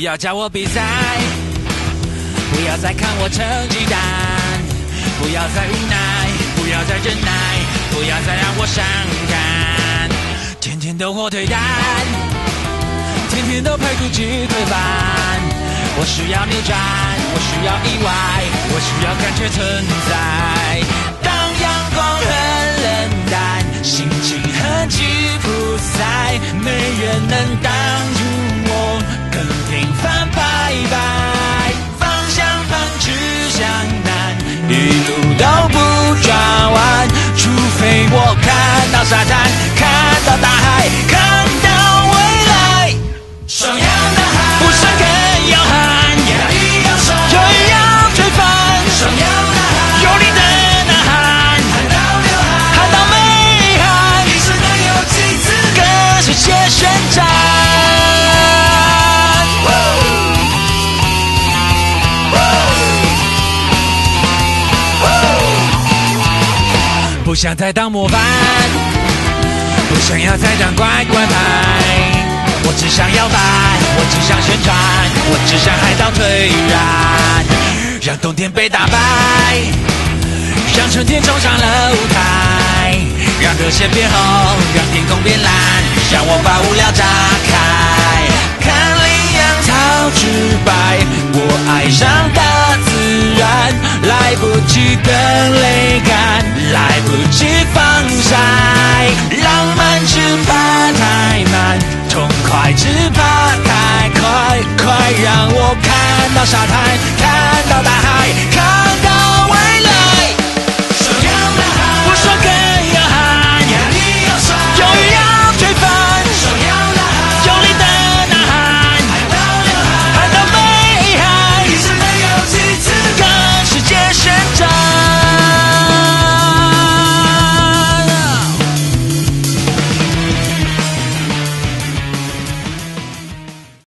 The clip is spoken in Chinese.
不要叫我比赛，不要再看我成绩单，不要再无奈，不要再忍耐，不要再让我伤感。天天都火腿蛋，天天都排骨鸡腿饭。我需要扭转，我需要意外，我需要感觉存在。当阳光很冷淡，心情很吉普赛，没人能挡一路都不转弯，除非我看到沙滩，想再当模范，不想要再当乖乖牌。我只想摇摆，我只想旋转，我只想海盗退燃，让冬天被打败，让春天冲上了舞台，让热血变红，让天空变蓝，让我把无聊炸开。看羚羊草直白，我看到沙滩看到大海看